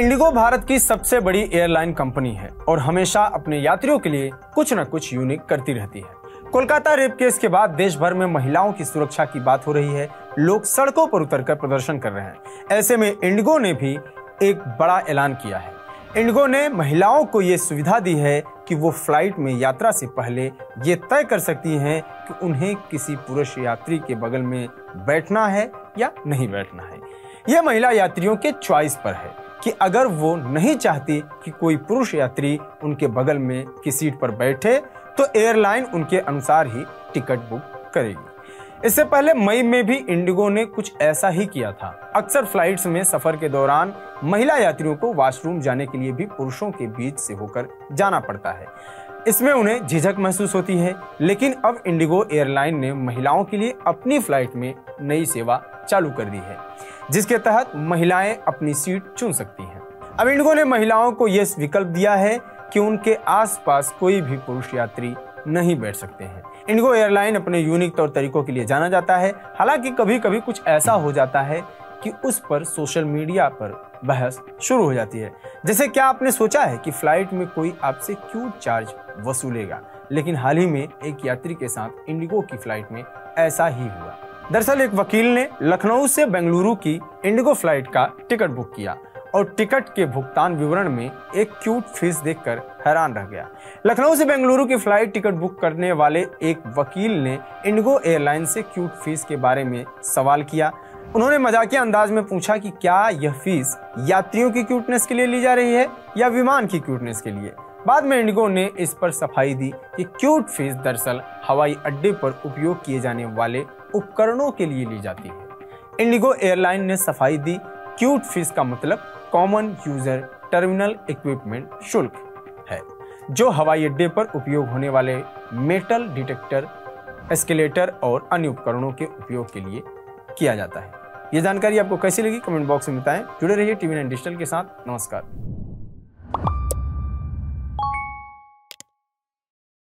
Indigo Bharat की सबसे बड़ी एयरलाइन कंपनी है और हमेशा अपने यात्रियों के लिए कुछ न कुछ यूनिक करती रहती है। कोलकाता रेप केस के बाद देश भर में महिलाओं की सुरक्षा की बात हो रही है। लोग सड़कों पर उतरकर प्रदर्शन कर रहे हैं। ऐसे में इंडिगो ने भी एक बड़ा ऐलान किया है। इंडिगो ने महिलाओं को ये सुविधा दी है कि वो फ़्लाइट में यात्रा से पहले ये तय कर सकती हैं कि उन्हें किसी पुरुष यात्री के बगल में बैठना है या नहीं बैठना है। यह महिला यात्रियों के चॉइस पर है। कि अगर वो नहीं चाहती कि कोई पुरुष यात्री उनके बगल में की सीट पर बैठे तो एयरलाइन उनके अनुसार ही टिकट बुक करेगी। इससे पहले मई में भी इंडिगो ने कुछ ऐसा ही किया था। अक्सर फ्लाइट्स में सफ़र के दौरान महिला यात्रियों को वॉशरूम जाने के लिए भी पुरुषों के बीच से होकर जाना पड़ता है। इसमें उन्हें झिझक महसूस होती है, लेकिन अब इंडिगो एयरलाइन ने महिलाओं के लिए अपनी फ़्लाइट में नई सेवा चालू कर दी है। जिसके तहत महिलाएँ अपनी सीट चुन सकती हैं। अब इंडिगो ने महिलाओं को यह विकल्प दिया है कि उनके आसपास कोई भी पुरुष यात्री नहीं बैठ सकते हैं। इंडिगो एयरलाइन अपने यूनिक तौर तरीकों के लिए जाना जाता है। हालाँकि कभी कभी कुछ ऐसा हो जाता है कि उस पर सोशल मीडिया पर बहस शुरू हो जाती है। जैसे क्या आपने सोचा है कि फ़्लाइट में कोई आपसे क्यों चार्ज वसूलेगा? लेकिन हाल ही में एक यात्री के साथ इंडिगो की फ़्लाइट में ऐसा ही हुआ। दरअसल एक वकील ने लखनऊ से बेंगलुरु की इंडिगो फ़्लाइट का टिकट बुक किया और टिकट के भुगतान विवरण में एक क्यूट फ़ीस देखकर हैरान रह गया। लखनऊ से बेंगलुरु की फ़्लाइट टिकट बुक करने वाले एक वकील ने इंडिगो एयरलाइन से क्यूट फ़ीस के बारे में सवाल किया। उन्होंने मजाकिया अंदाज में पूछा कि क्या यह फ़ीस यात्रियों की क्यूटनेस के लिए ली जा रही है या विमान की क्यूटनेस के लिए? बाद में इंडिगो ने इस पर सफ़ाई दी कि क्यूट फ़ीस दरअसल हवाई अड्डे पर उपयोग किए जाने वाले उपकरणों के लिए ली जाती है। इंडिगो एयरलाइन ने सफ़ाई दी। क्यूट फ़ीस का मतलब कॉमन यूज़र टर्मिनल इक्विपमेंट शुल्क है, जो हवाई अड्डे पर उपयोग होने वाले मेटल डिटेक्टर एस्केलेटर और अन्य उपकरणों के उपयोग के लिए किया जाता है। ये जानकारी आपको कैसी लगी? कमेंट बॉक्स में बताएँ। जुड़े रहिए टीवी नाइन डिजिटल के साथ। नमस्कार।